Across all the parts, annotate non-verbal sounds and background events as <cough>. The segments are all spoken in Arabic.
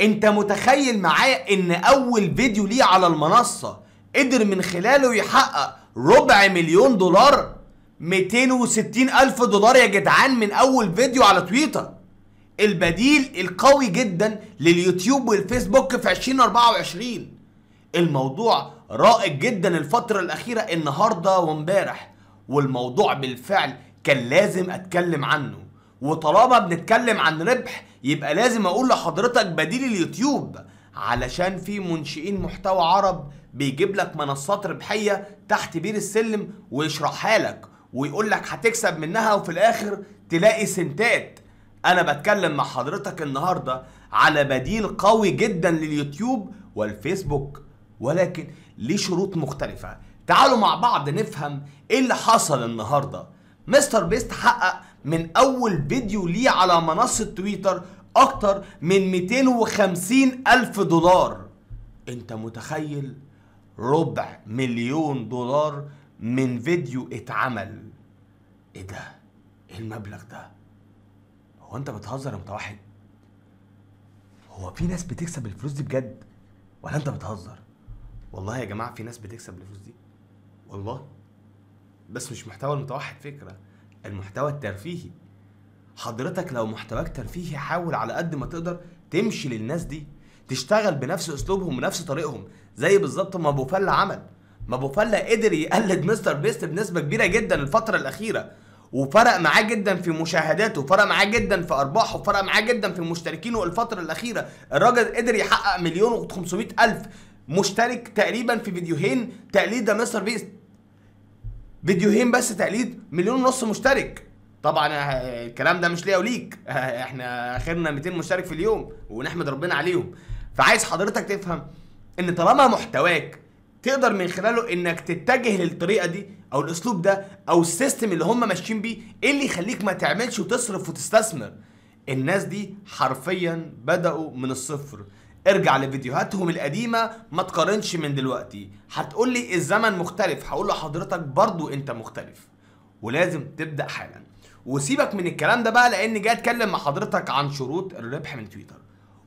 انت متخيل معايا ان اول فيديو ليه على المنصة قدر من خلاله يحقق ربع مليون دولار؟ 260 ألف دولار يا جدعان من اول فيديو على تويتر. البديل القوي جدا لليوتيوب والفيسبوك في 2024 الموضوع رائج جدا الفترة الأخيرة النهاردة وامبارح. والموضوع بالفعل كان لازم أتكلم عنه. وطالما بنتكلم عن ربح يبقى لازم أقول لحضرتك بديل اليوتيوب. علشان في منشئين محتوى عرب بيجيب لك منصات ربحية تحت بير السلم ويشرحها لك ويقول لك هتكسب منها وفي الآخر تلاقي سنتات. أنا بتكلم مع حضرتك النهارده على بديل قوي جدا لليوتيوب والفيسبوك. ولكن ليه شروط مختلفة؟ تعالوا مع بعض نفهم إيه اللي حصل النهاردة. مستر بيست حقق من أول فيديو ليه على منصة تويتر أكتر من 250 ألف دولار. أنت متخيل؟ ربع مليون دولار من فيديو اتعمل. إيه ده؟ إيه المبلغ ده؟ هو أنت بتهزر يا متوحد؟ هو في ناس بتكسب الفلوس دي بجد؟ ولا أنت بتهزر؟ والله يا جماعة في ناس بتكسب الفلوس دي. والله؟ بس مش محتوى المتوحد فكرة. المحتوى الترفيهي. حضرتك لو محتواك ترفيهي حاول على قد ما تقدر تمشي للناس دي تشتغل بنفس أسلوبهم ونفس طريقهم زي بالظبط ما أبو فله عمل. ما أبو فله قدر يقلد مستر بيست بنسبة كبيرة جدا الفترة الأخيرة وفرق معاه جدا في مشاهداته وفرق معاه جدا في أرباحه وفرق معاه جدا في مشتركينه الفترة الأخيرة. الراجل قدر يحقق مليون و500 ألف مشترك تقريبا في فيديوهين تقليد مستر بيست. فيديوهين بس تقليد مليون ونص مشترك. طبعا آه، الكلام ده مش ليا وليك. <laughs> إحنا آخرنا 200 مشترك في اليوم ونحمد ربنا عليهم. فعايز حضرتك تفهم إن طالما محتواك تقدر من خلاله إنك تتجه للطريقة دي أو الأسلوب ده أو ال system اللي هم ماشيين بيه إيه اللي يخليك ما تعملش وتصرف وتستثمر؟ الناس دي حرفيا بدأوا من الصفر. ارجع لفيديوهاتهم القديمة ما تقارنش من دلوقتي. هتقول لي الزمن مختلف هقول لحضرتك برضو انت مختلف. ولازم تبدأ حالا. وسيبك من الكلام ده بقى لأن جاي أتكلم مع حضرتك عن شروط الربح من تويتر.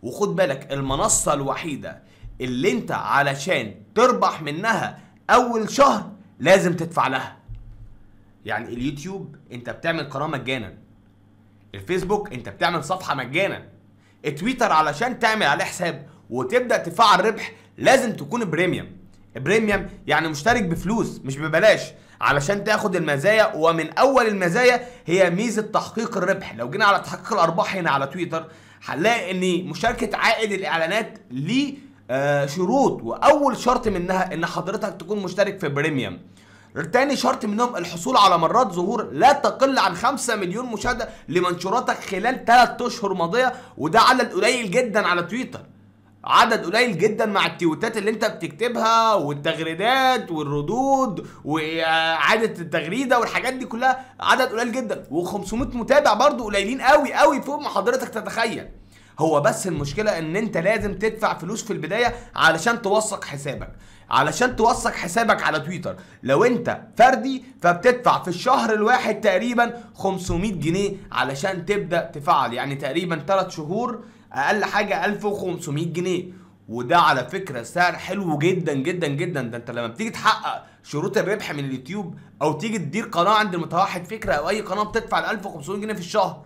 وخد بالك المنصة الوحيدة اللي انت علشان تربح منها أول شهر لازم تدفع لها. يعني اليوتيوب انت بتعمل قناة مجانا. الفيسبوك انت بتعمل صفحة مجانا. التويتر علشان تعمل عليه حساب وتبدأ تفعل ربح لازم تكون premium. premium يعني مشترك بفلوس مش ببلاش علشان تاخد المزايا. ومن أول المزايا هي ميزة تحقيق الربح. لو جينا على تحقيق الأرباح هنا على تويتر هنلاقي إن مشاركة عائد الإعلانات ليه آه، شروط. وأول شرط منها إن حضرتك تكون مشترك في premium. تاني شرط منهم الحصول على مرات ظهور لا تقل عن 5 مليون مشاهدة لمنشوراتك خلال 3 أشهر ماضية وده عدد قليل جدا على تويتر. عدد قليل جدا مع التويتات اللي انت بتكتبها والتغريدات والردود وإعادة التغريدة والحاجات دي كلها عدد قليل جدا. و500 متابع برضو قليلين قوي قوي فوق ما حضرتك تتخيل. هو بس المشكلة إن أنت لازم تدفع فلوس في البداية علشان توثق حسابك علشان توثق حسابك على تويتر. لو أنت فردي فبتدفع في الشهر الواحد تقريبا 500 جنيه علشان تبدأ تفعل يعني تقريبا 3 شهور أقل حاجة 1500 جنيه. وده على فكرة سعر حلو جدا جدا جدا. ده أنت لما بتيجي تحقق شروط الربح من اليوتيوب أو تيجي تدير قناة عند المتوحد فكرة أو أي قناة بتدفع ال 1500 جنيه في الشهر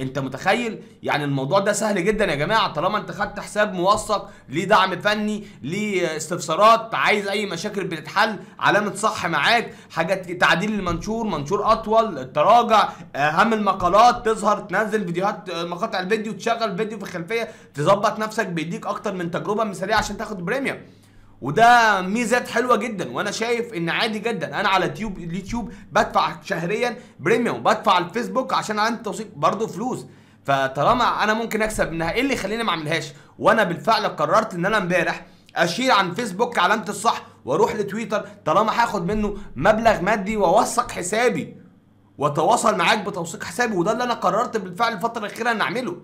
انت متخيل؟ يعني الموضوع ده سهل جدا يا جماعة طالما انت خدت حساب موثق ليه دعم فني ليه استفسارات عايز أي مشاكل بتتحل علامة صح معاك حاجات تعديل المنشور منشور أطول التراجع أهم المقالات تظهر تنزل فيديوهات مقاطع الفيديو تشغل فيديو في الخلفية تظبط نفسك بيديك أكتر من تجربة مثالية عشان تاخد premium. وده ميزات حلوة جدا وأنا شايف إن عادي جدا. أنا على تيوب اليوتيوب بدفع شهريا premium بدفع الفيسبوك عشان عندي توثيق برضه فلوس. فطالما أنا ممكن أكسب منها إيه اللي يخليني ما أعملهاش؟ وأنا بالفعل قررت إن أنا إمبارح اشيل عن فيسبوك علامه الصح وأروح لتويتر طالما هاخد منه مبلغ مادي وأوثق حسابي وأتواصل معاك بتوثيق حسابي وده اللي أنا قررت بالفعل الفترة الأخيرة إن أعمله.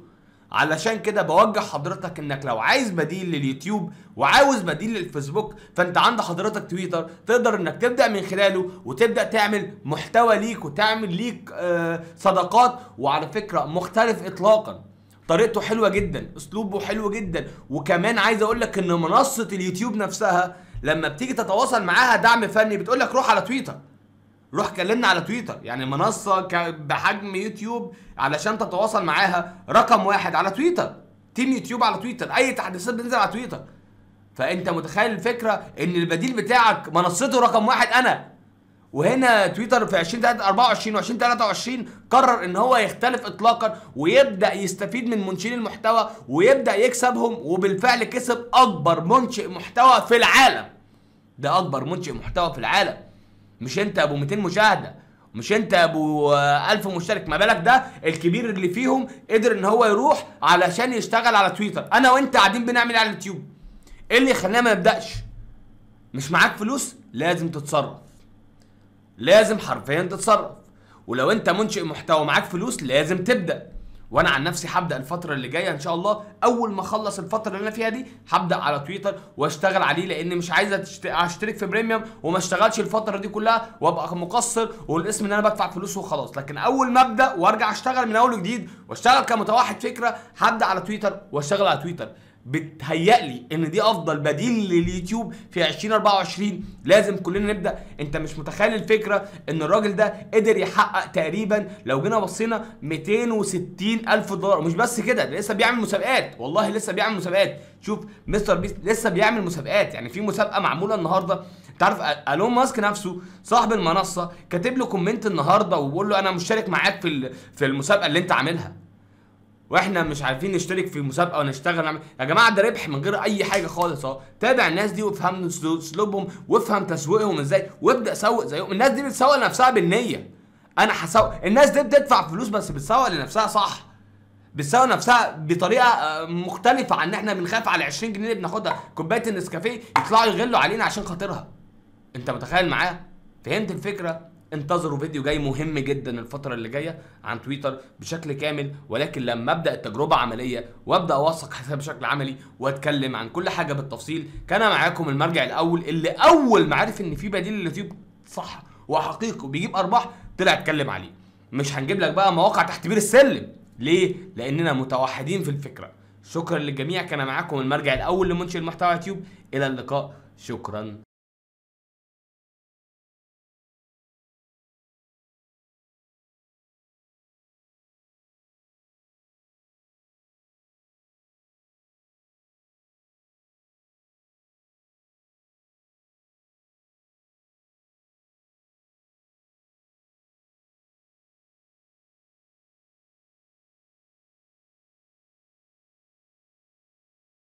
علشان كده بوجه حضرتك إنك لو عايز بديل لليوتيوب وعاوز بديل للفيسبوك فأنت عند حضرتك تويتر تقدر إنك تبدأ من خلاله وتبدأ تعمل محتوى ليك وتعمل ليك آه، صداقات وعلى فكرة مختلف اطلاقا. طريقته حلوة جدا أسلوبه حلو جدا. وكمان عايز أقول لك إن منصة اليوتيوب نفسها لما بتيجي تتواصل معاها دعم فني بتقول لك روح على تويتر. روح كلمنا على تويتر. يعني منصة بحجم يوتيوب علشان تتواصل معاها رقم واحد على تويتر. team يوتيوب على تويتر. أي تحديثات بتنزل على تويتر. فأنت متخيل الفكرة إن البديل بتاعك منصته رقم واحد أنا. وهنا تويتر في 2024 و 2023 قرر إن هو يختلف اطلاقا ويبدأ يستفيد من منشئين المحتوى ويبدأ يكسبهم وبالفعل كسب أكبر منشئ محتوى في العالم. ده أكبر منشئ محتوى في العالم. مش انت ابو 200 مشاهده مش انت ابو آه، 1000 مشترك. ما بالك ده؟ الكبير اللي فيهم قدر ان هو يروح علشان يشتغل على تويتر. أنا وانت قاعدين بنعمل على اليوتيوب. إيه اللي يخلينا ما نبدأش؟ مش معاك فلوس؟ لازم تتصرف. لازم حرفيا تتصرف. ولو انت منشئ محتوى ومعاك فلوس لازم تبدأ. وأنا عن نفسي هبدأ الفترة اللي جاية ان شاء الله. اول ما اخلص الفترة اللي أنا فيها دي هبدأ على تويتر واشتغل عليه لأن مش عايز اشترك في premium وما اشتغلش الفترة دي كلها وابقى مقصر والاسم ان أنا بدفع فلوس وخلاص. لكن اول ما ابدأ وارجع اشتغل من اول وجديد واشتغل كمتوحد فكرة هبدأ على تويتر واشتغل على تويتر. بتهيألي إن دي أفضل بديل لليوتيوب في 2024 لازم كلنا نبدأ. أنت مش متخيل الفكرة إن الراجل ده قدر يحقق تقريبا لو جينا بصينا 260 ألف دولار. مش بس كده ده لسه بيعمل مسابقات. والله لسه بيعمل مسابقات. شوف مستر بيست لسه بيعمل مسابقات. يعني في مسابقة معمولة النهارده. انت عارف ألون ماسك نفسه صاحب المنصة كاتب له كومنت النهارده وبيقول له أنا مشترك معاك في في المسابقة اللي أنت عاملها. وإحنا مش عارفين نشترك في مسابقة ونشتغل نعمل يا جماعة ده ربح من غير أي حاجة خالص أهو. تابع الناس دي وافهم أسلوبهم وافهم تسويقهم إزاي وابدأ سوق زيهم الناس دي بتسوق لنفسها بالنية. أنا هسوق الناس دي بتدفع فلوس بس بتسوق لنفسها صح. بتسوق نفسها بطريقة آه، مختلفة عن إحنا بنخاف على 20 جنيه اللي بناخدها. كوباية النسكافيه يطلعوا يغلوا علينا عشان خاطرها. أنت متخيل معايا؟ فهمت الفكرة؟ انتظروا فيديو جاي مهم جدا الفترة اللي جاية عن تويتر بشكل كامل ولكن لما أبدأ التجربة عملية وأبدأ أوثق حساب بشكل عملي وأتكلم عن كل حاجة بالتفصيل كان معاكم المرجع الأول اللي أول ما عرف إن في بديل لليوتيوب صح وحقيقي وبيجيب أرباح طلع اتكلم عليه. مش هنجيب لك بقى مواقع تحت بير السلم. ليه؟ لأننا متوحدين في الفكرة. شكرا للجميع كان معاكم المرجع الأول لمنشئ المحتوى يوتيوب. إلى اللقاء. شكرا.